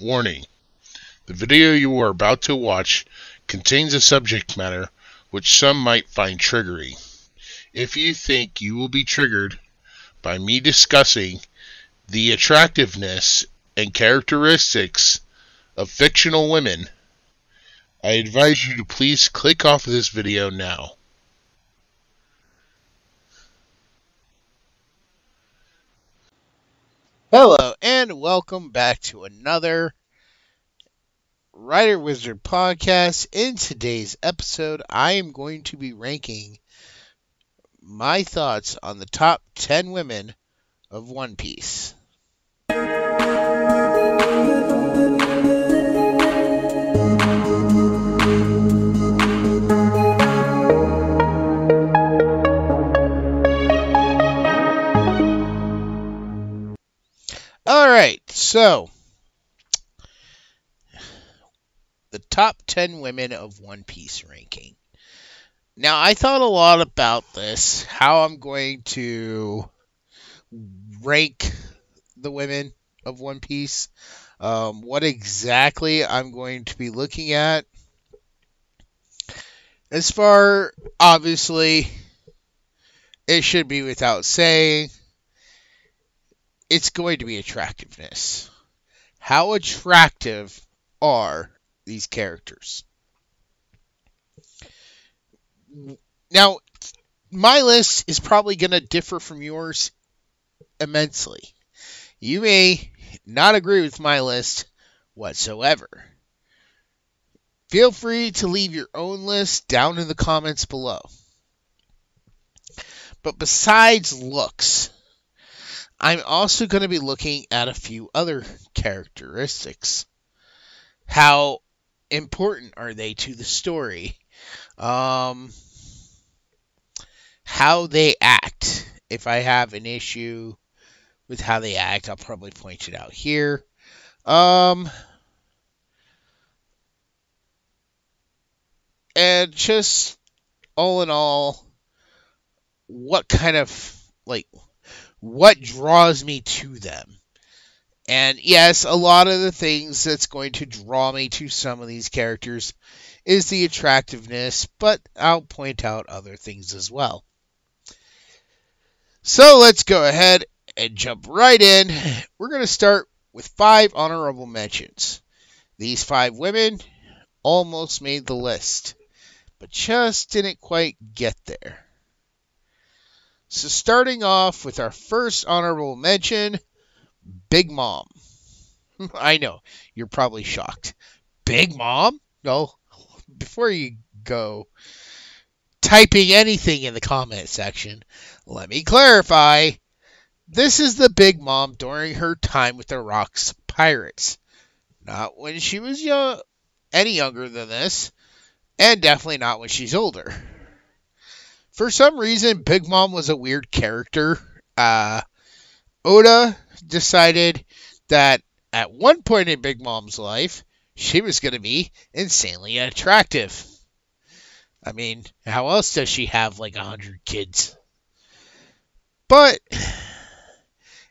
Warning. The video you are about to watch contains a subject matter which some might find triggering. If you think you will be triggered by me discussing the attractiveness and characteristics of fictional women, I advise you to please click off of this video now. Hello, and welcome back to another Writer Wizard podcast. In today's episode, I am going to be ranking my thoughts on the top 10 women of One Piece. So the top 10 women of One Piece ranking. Now, I thought a lot about this, how I'm going to rank the women of One Piece, um, what exactly I'm going to be looking at. As far, obviously, it should be without saying, it's going to be attractiveness. How attractive are these characters? Now, my list is probably going to differ from yours immensely. You may not agree with my list whatsoever. Feel free to leave your own list down in the comments below. But besides looks, I'm also going to be looking at a few other characteristics. How important are they to the story? Um, how they act. If I have an issue with how they act, I'll probably point it out here. Um, and just all in all, what kind of like what draws me to them. And yes, a lot of the things that's going to draw me to some of these characters is the attractiveness, but I'll point out other things as well. So let's go ahead and jump right in. We're going to start with five honorable mentions. These five women almost made the list, but just didn't quite get there. So, starting off with our first honorable mention Big Mom. I know, you're probably shocked. Big Mom? No. Before you go typing anything in the comment section, let me clarify. This is the Big Mom during her time with the Rocks Pirates. Not when she was young, any younger than this, and definitely not when she's older for some reason, Big Mom was a weird character. Uh, Oda decided that at one point in Big Mom's life, she was going to be insanely attractive. I mean, how else does she have like a hundred kids? But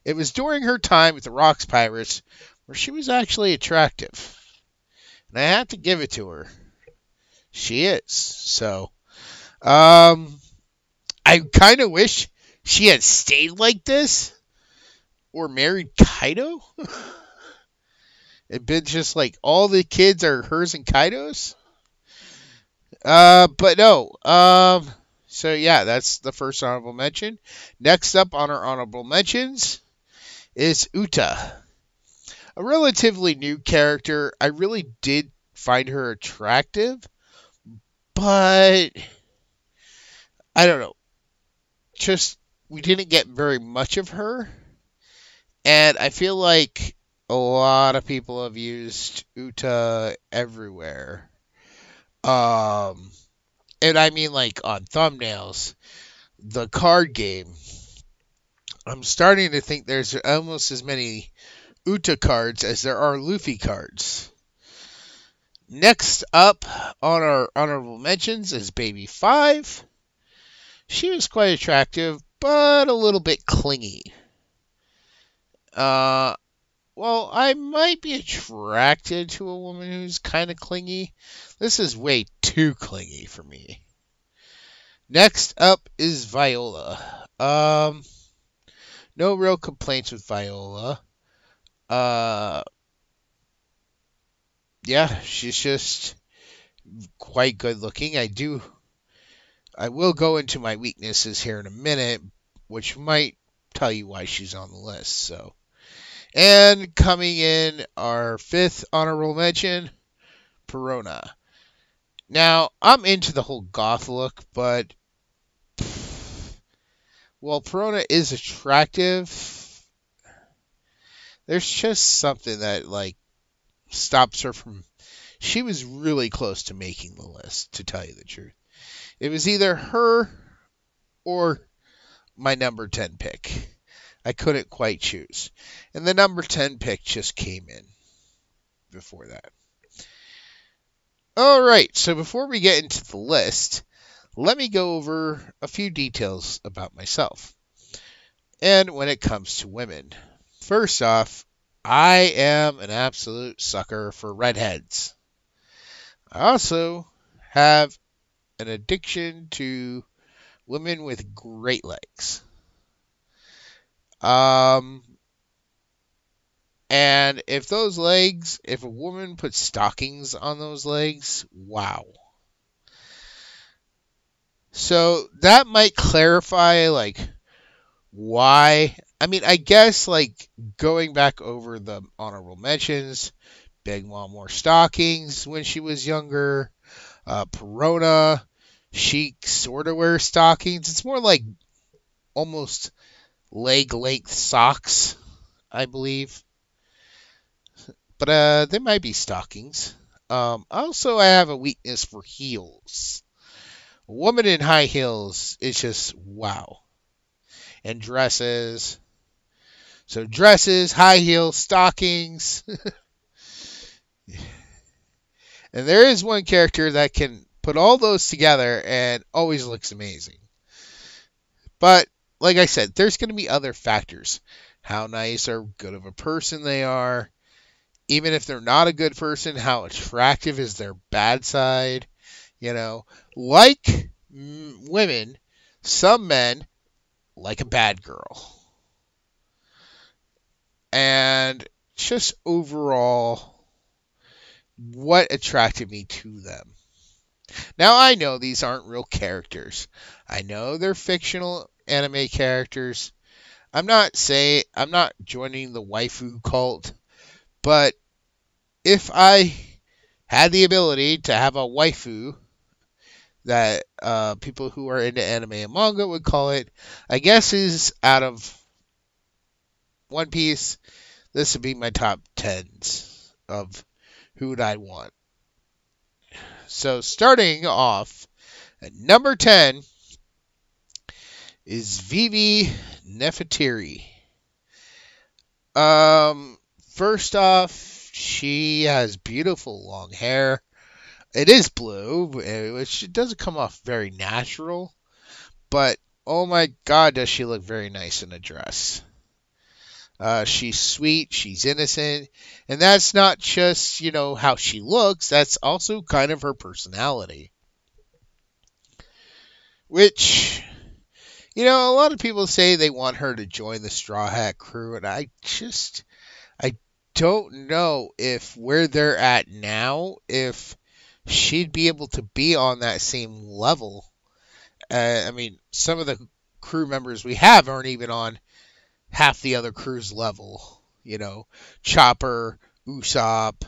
it was during her time with the Rocks Pirates where she was actually attractive. And I have to give it to her. She is. So, um, I kind of wish she had stayed like this or married Kaido. and been just like all the kids are hers and Kaido's. Uh, but no. Um, so yeah, that's the first honorable mention. Next up on our honorable mentions is Uta, a relatively new character. I really did find her attractive, but I don't know just we didn't get very much of her. And I feel like a lot of people have used Uta everywhere. Um and I mean like on thumbnails, the card game. I'm starting to think there's almost as many Uta cards as there are Luffy cards. Next up on our honorable mentions is Baby 5. She was quite attractive, but a little bit clingy. Uh, well, I might be attracted to a woman who's kind of clingy. This is way too clingy for me. Next up is Viola. Um, no real complaints with Viola. Uh, yeah, she's just quite good looking. I do. I will go into my weaknesses here in a minute, which might tell you why she's on the list. So, and coming in our fifth honorable mention, Perona. Now, I'm into the whole goth look, but while Perona is attractive, there's just something that like stops her from. She was really close to making the list, to tell you the truth. It was either her or my number 10 pick. I couldn't quite choose. And the number 10 pick just came in before that. All right, so before we get into the list, let me go over a few details about myself. And when it comes to women, first off, I am an absolute sucker for redheads. I also have an addiction to women with great legs. Um, and if those legs, if a woman puts stockings on those legs, wow. So that might clarify like why. I mean, I guess like going back over the honorable mentions, Big Mom wore stockings when she was younger. Uh, Perona, she sort of wears stockings. It's more like almost leg length socks, I believe. But uh, they might be stockings. Um, also, I have a weakness for heels. A woman in high heels is just wow. And dresses. So dresses, high heels, stockings. and there is one character that can put all those together and always looks amazing. But like I said, there's going to be other factors. How nice or good of a person they are. Even if they're not a good person, how attractive is their bad side? You know, like women, some men like a bad girl. And just overall, what attracted me to them. Now, I know these aren't real characters. I know they're fictional anime characters. I'm not saying I'm not joining the waifu cult, but if I had the ability to have a waifu that uh, people who are into anime and manga would call it, I guess is out of One Piece, this would be my top tens of who would I want. So starting off at number 10 is Vivi Nefertiti. Um, first off, she has beautiful long hair. It is blue, eh, which doesn't come off very natural, but oh my god, does she look very nice in a dress. Uh, she's sweet, she's innocent, and that's not just, you know, how she looks, that's also kind of her personality. Which you know, a lot of people say they want her to join the Straw Hat crew, and I just, I don't know if where they're at now, if she'd be able to be on that same level. Uh, I mean, some of the crew members we have aren't even on half the other crew's level. You know, Chopper, Usopp,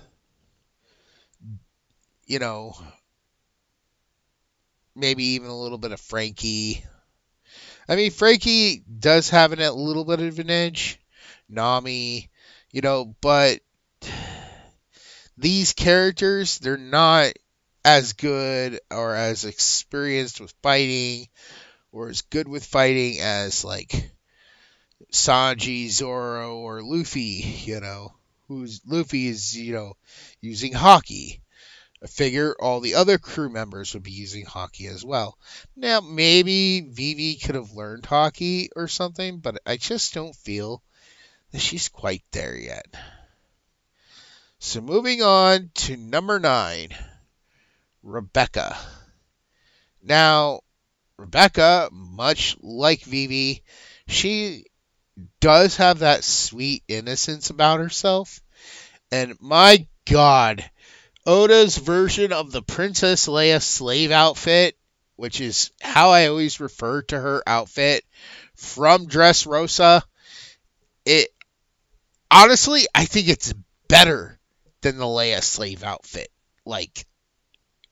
you know, maybe even a little bit of Franky. I mean, Franky does have a little bit of an edge. Nami, you know, but these characters, they're not as good or as experienced with fighting or as good with fighting as like Sanji, Zoro, or Luffy, you know, who's Luffy is, you know, using Haki. I figure all the other crew members would be using Haki as well. Now, maybe Vivi could have learned Haki or something, but I just don't feel that she's quite there yet. So moving on to number nine, Rebecca. Now, Rebecca, much like Vivi, she does have that sweet innocence about herself. And my God, Oda's version of the Princess Leia slave outfit, which is how I always refer to her outfit from Dressrosa, it honestly, I think it's better than the Leia slave outfit. Like,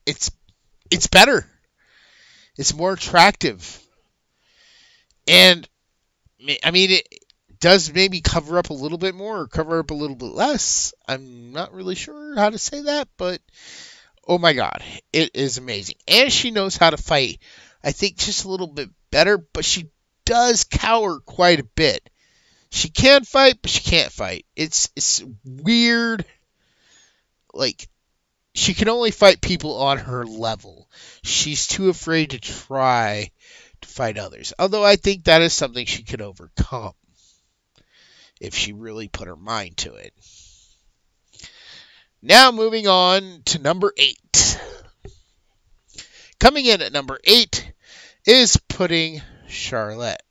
it's it's better. It's more attractive. And I mean, it does maybe cover up a little bit more or cover up a little bit less. I'm not really sure how to say that, but oh my god, it is amazing. And she knows how to fight. I think just a little bit better, but she does cower quite a bit. She can fight, but she can't fight. It's it's weird. Like she can only fight people on her level. She's too afraid to try to fight others. Although I think that is something she could overcome if she really put her mind to it. Now moving on to number eight. Coming in at number eight is Pudding Charlotte.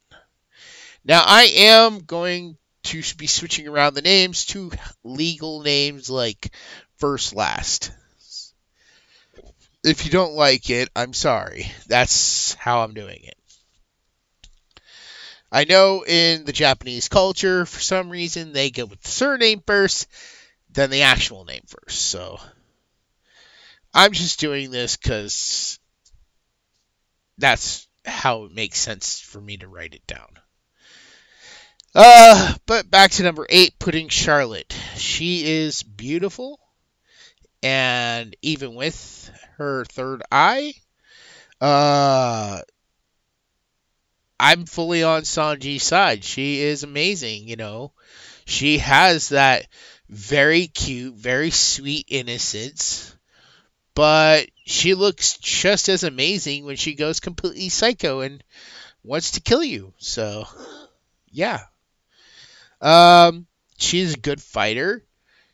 Now I am going to be switching around the names to legal names like first last. If you don't like it, I'm sorry. That's how I'm doing it. I know in the Japanese culture, for some reason, they go with the surname first, then the actual name first. So I'm just doing this because that's how it makes sense for me to write it down. Uh, but back to number eight, Pudding Charlotte. She is beautiful, and even with her third eye, uh, I'm fully on Sanji's side. She is amazing, you know. She has that very cute, very sweet innocence, but she looks just as amazing when she goes completely psycho and wants to kill you. So, yeah. Um, she's a good fighter.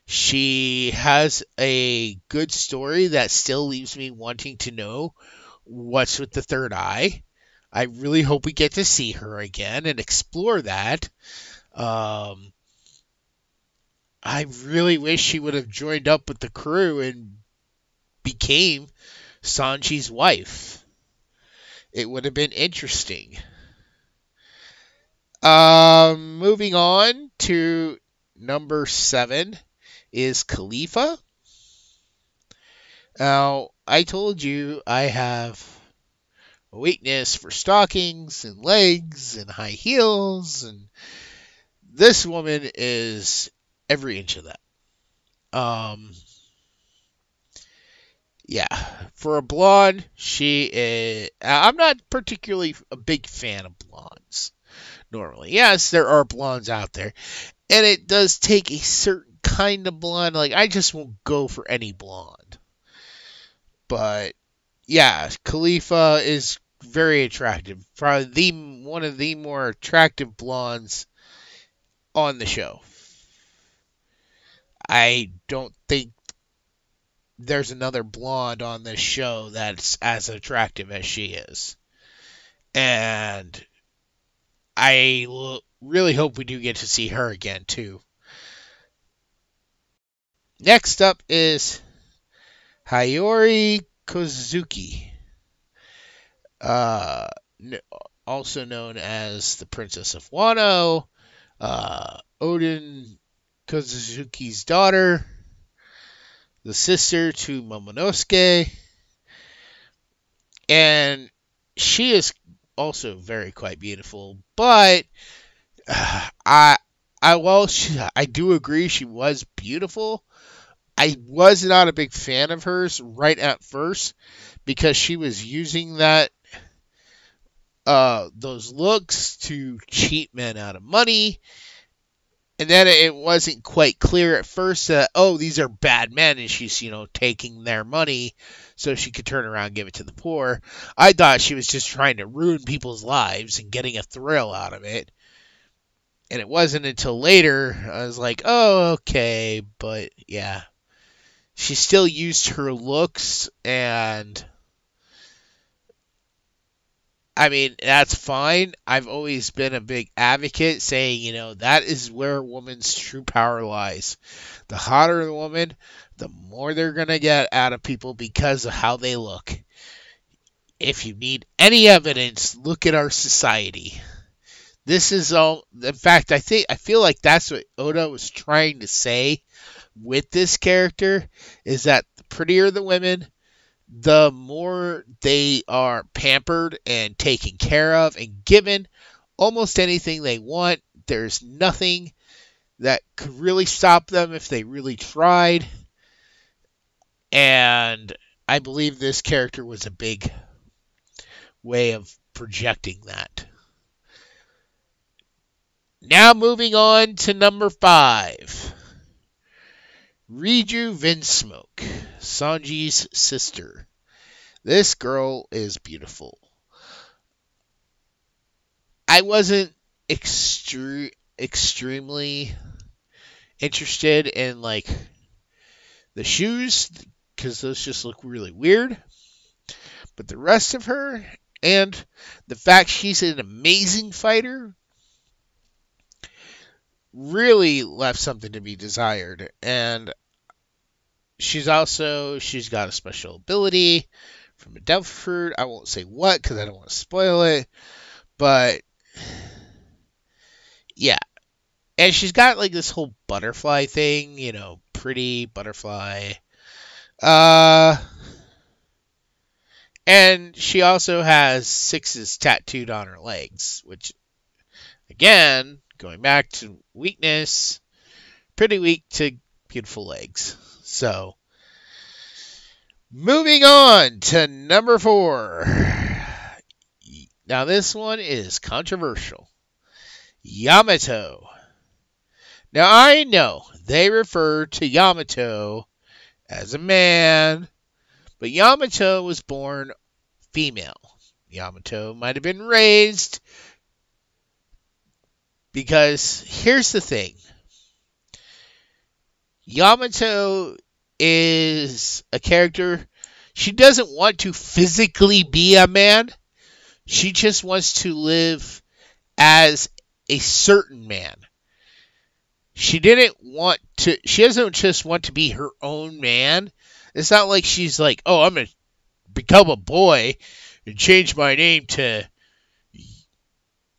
She has a good story that still leaves me wanting to know what's with the third eye. I really hope we get to see her again and explore that. Um, I really wish she would have joined up with the crew and became Sanji's wife. It would have been interesting. Um, moving on to number seven is Kalifa. Now, I told you I have a weakness for stockings and legs and high heels, and this woman is every inch of that. Um, yeah, for a blonde, she is. I'm not particularly a big fan of blondes normally. Yes, there are blondes out there, and it does take a certain kind of blonde. Like I just won't go for any blonde, but yeah, Kalifa is very attractive. Probably the one of the more attractive blondes on the show. I don't think there's another blonde on this show that's as attractive as she is. And I really hope we do get to see her again, too. Next up is Hiyori Kozuki uh, also known as the Princess of Wano, uh, Oden Kozuki's daughter, the sister to Momonosuke, and she is also very quite beautiful. But uh, I, I well, she, I do agree she was beautiful. I was not a big fan of hers right at first because she was using that uh, those looks to cheat men out of money. And then it wasn't quite clear at first that, oh, these are bad men, and she's, you know, taking their money so she could turn around and give it to the poor. I thought she was just trying to ruin people's lives and getting a thrill out of it. And it wasn't until later I was like, oh, okay, but yeah, she still used her looks and I mean, that's fine. I've always been a big advocate saying, you know, that is where a woman's true power lies. The hotter the woman, the more they're going to get out of people because of how they look. If you need any evidence, look at our society. This is all in fact I think I feel like that's what Oda was trying to say with this character is that the prettier the women, the more they are pampered and taken care of and given almost anything they want. There's nothing that could really stop them if they really tried. And I believe this character was a big way of projecting that. Now moving on to number five. Reiju Vinsmoke, Sanji's sister. This girl is beautiful. I wasn't extre- extremely interested in like the shoes because those just look really weird. But the rest of her and the fact she's an amazing fighter really left something to be desired. And she's also she's got a special ability from a devil fruit. I won't say what because I don't want to spoil it, but yeah. And she's got like this whole butterfly thing, you know, pretty butterfly. Uh and she also has sixes tattooed on her legs, which again Going back to weakness, pretty weak to beautiful legs. So, moving on to number four. Now, this one is controversial. Yamato. Now, I know they refer to Yamato as a man, but Yamato was born female. Yamato might have been raised because here's the thing Yamato is a character. She doesn't want to physically be a man. She just wants to live as a certain man. She didn't want to, she doesn't just want to be her own man. It's not like she's like, oh, I'm going to become a boy and change my name to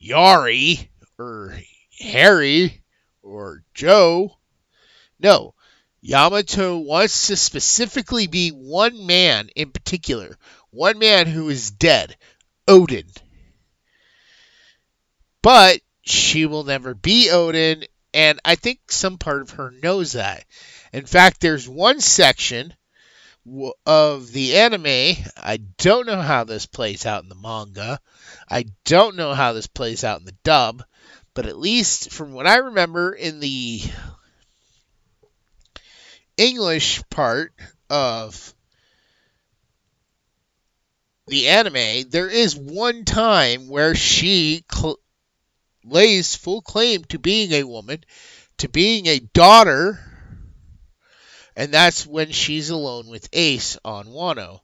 Yari or Harry or Joe. No, Yamato wants to specifically be one man in particular, one man who is dead, Oden. But she will never be Oden, and I think some part of her knows that. In fact, there's one section of the anime. I don't know how this plays out in the manga. I don't know how this plays out in the dub, but at least from what I remember in the English part of the anime, there is one time where she cl- lays full claim to being a woman, to being a daughter and that's when she's alone with Ace on Wano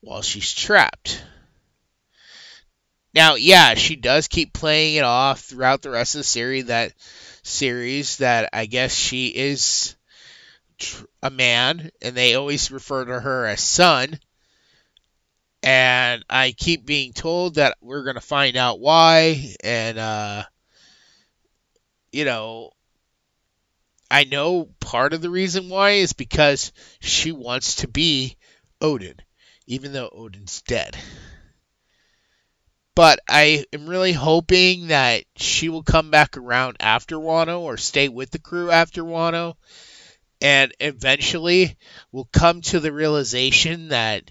while she's trapped. Now, yeah, she does keep playing it off throughout the rest of the series that series that I guess she is a man and they always refer to her as son. And I keep being told that we're going to find out why and uh you know, I know part of the reason why is because she wants to be Oden even though Oden's dead. But I am really hoping that she will come back around after Wano or stay with the crew after Wano and eventually will come to the realization that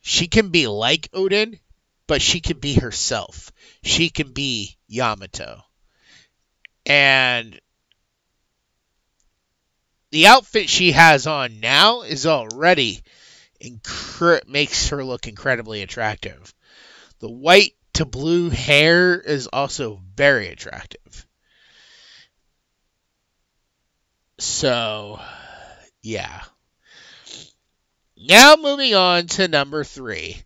she can be like Oden, but she can be herself. She can be Yamato. And the outfit she has on now is already incre- makes her look incredibly attractive. The white to blue hair is also very attractive. So, yeah. Now moving on to number three.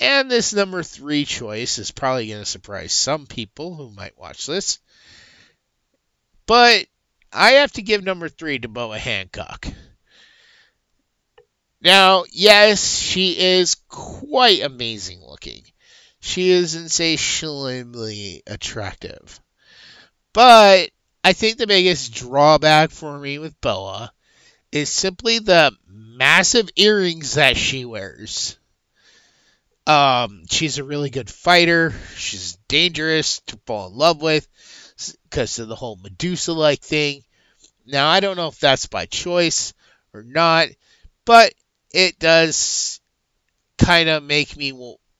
And this number three choice is probably going to surprise some people who might watch this. But I have to give number three to Boa Hancock. Now, yes, she is quite amazing looking. She is sensationally attractive. But I think the biggest drawback for me with Boa is simply the massive earrings that she wears. Um, she's a really good fighter. She's dangerous to fall in love with because of the whole Medusa like thing. Now, I don't know if that's by choice or not, but it does kind of make me,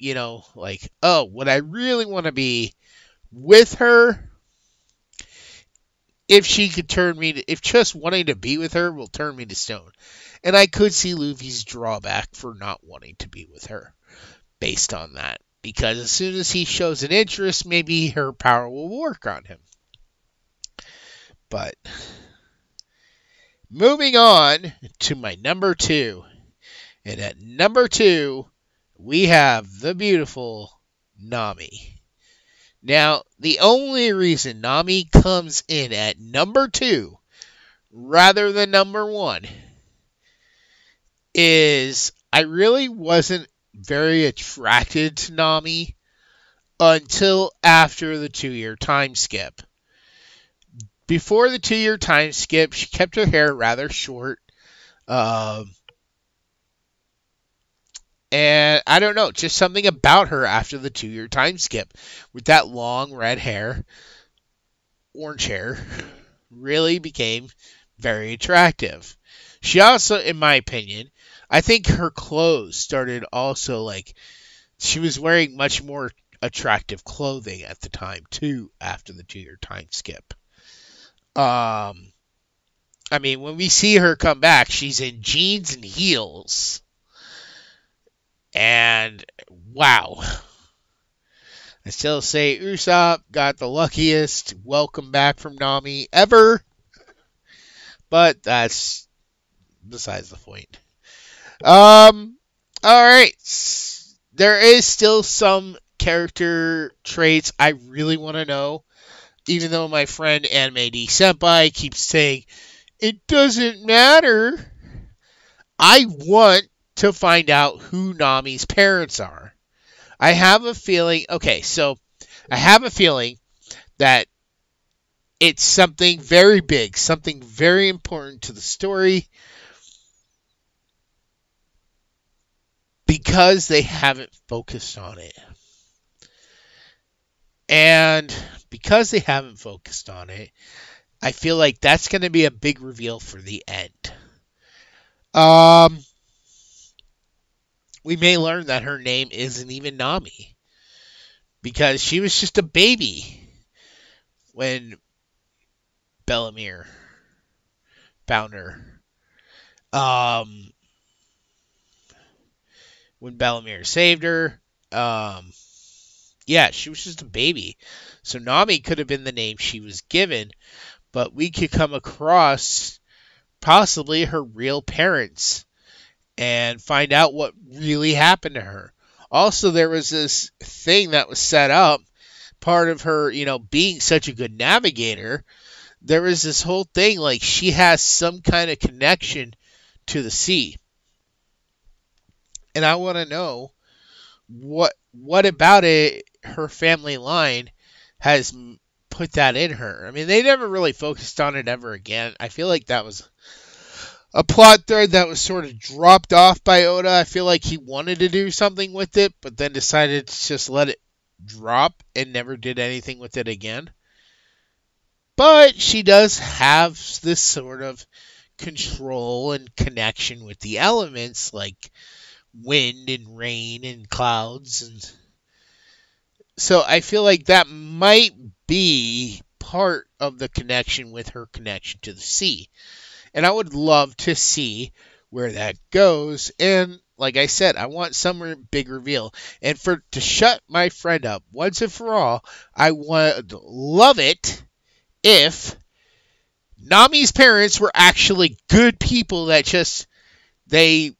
you know, like, oh, would I really want to be with her? If she could turn me to, if just wanting to be with her will turn me to stone. And I could see Luffy's drawback for not wanting to be with her based on that. Because as soon as he shows an interest, maybe her power will work on him. But moving on to my number two. And at number two, we have the beautiful Nami. Now, the only reason Nami comes in at number two rather than number one is I really wasn't very attracted to Nami until after the two year time skip. Before the two year time skip, she kept her hair rather short. Um, and I don't know, just something about her after the two year time skip with that long red hair, orange hair, really became very attractive. She also, in my opinion, I think her clothes started also like she was wearing much more attractive clothing at the time too after the two year time skip. Um I mean when we see her come back, she's in jeans and heels. And wow. I still say Usopp got the luckiest welcome back from Nami ever. But that's besides the point. Um, all right. There is still some character traits I really want to know, even though my friend Anime D Senpai keeps saying it doesn't matter. I want to find out who Nami's parents are. I have a feeling. Okay, so I have a feeling that it's something very big, something very important to the story because they haven't focused on it. And because they haven't focused on it, I feel like that's going to be a big reveal for the end. Um, we may learn that her name isn't even Nami because she was just a baby when Bellemere found her. Um, when Bellemere saved her. Um, yeah, she was just a baby. So Nami could have been the name she was given, but we could come across possibly her real parents and find out what really happened to her. Also, there was this thing that was set up, part of her, you know, being such a good navigator. There was this whole thing like she has some kind of connection to the sea and I want to know what what about it her family line has put that in her. I mean, they never really focused on it ever again. I feel like that was a plot thread that was sort of dropped off by Oda. I feel like he wanted to do something with it, but then decided to just let it drop and never did anything with it again. But she does have this sort of control and connection with the elements, like wind and rain and clouds and so I feel like that might be part of the connection with her connection to the sea. And I would love to see where that goes. And like I said, I want some big reveal. And for to shut my friend up once and for all, I would love it if Nami's parents were actually good people that just they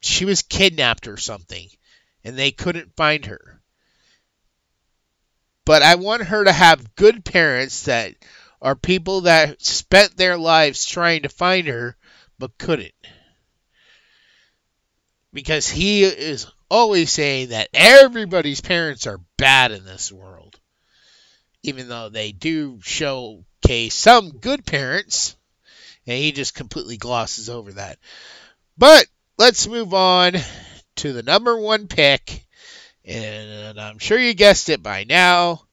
she was kidnapped or something and they couldn't find her. But I want her to have good parents that are people that spent their lives trying to find her but couldn't. Because he is always saying that everybody's parents are bad in this world. Even though they do showcase some good parents, and he just completely glosses over that. But let's move on to the number one pick. And I'm sure you guessed it by now.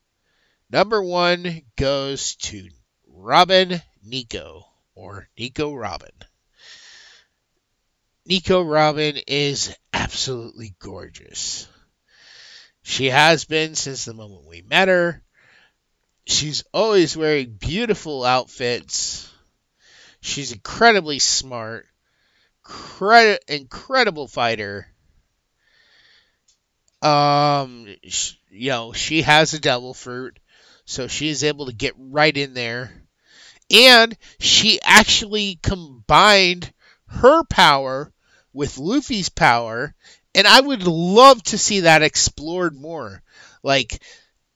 Number one goes to Robin Nico, or Nico Robin. Nico Robin is absolutely gorgeous. She has been since the moment we met her. She's always wearing beautiful outfits. She's incredibly smart, credit, incredible fighter. Um, you know, she has a devil fruit, so she is able to get right in there. And she actually combined her power with Luffy's power, and I would love to see that explored more. Like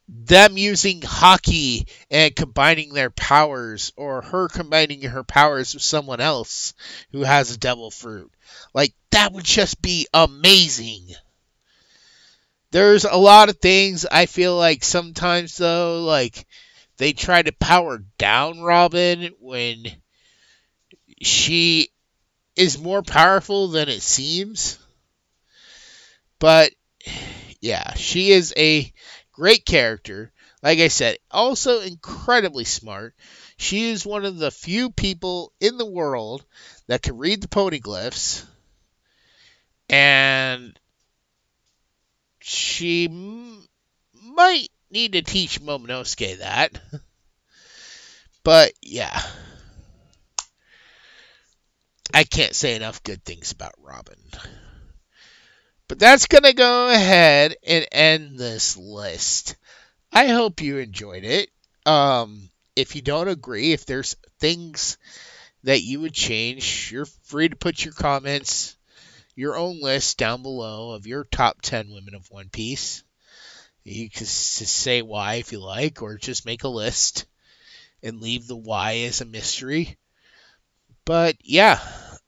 them using Haki and combining their powers, or her combining her powers with someone else who has a devil fruit. Like that would just be amazing. There's a lot of things I feel like sometimes though, like they try to power down Robin when she is more powerful than it seems. But yeah, she is a great character. Like I said, also incredibly smart. She is one of the few people in the world that can read the poneglyphs. And she m- might need to teach Momonosuke that. but yeah. I can't say enough good things about Robin. But that's going to go ahead and end this list. I hope you enjoyed it. Um, if you don't agree, if there's things that you would change, you're free to put your comments, your own list down below of your top 10 women of One Piece. You can say why if you like, or just make a list and leave the why as a mystery. But yeah,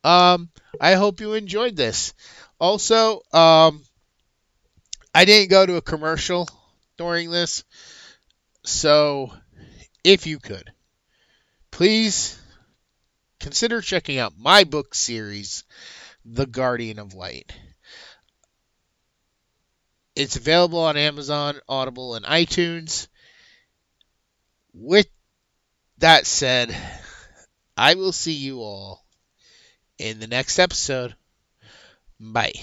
um, I hope you enjoyed this. Also, um, I didn't go to a commercial during this, so if you could, please consider checking out my book series, The Guardian of Light. It's available on Amazon, Audible, and iTunes. With that said, I will see you all in the next episode. Bye.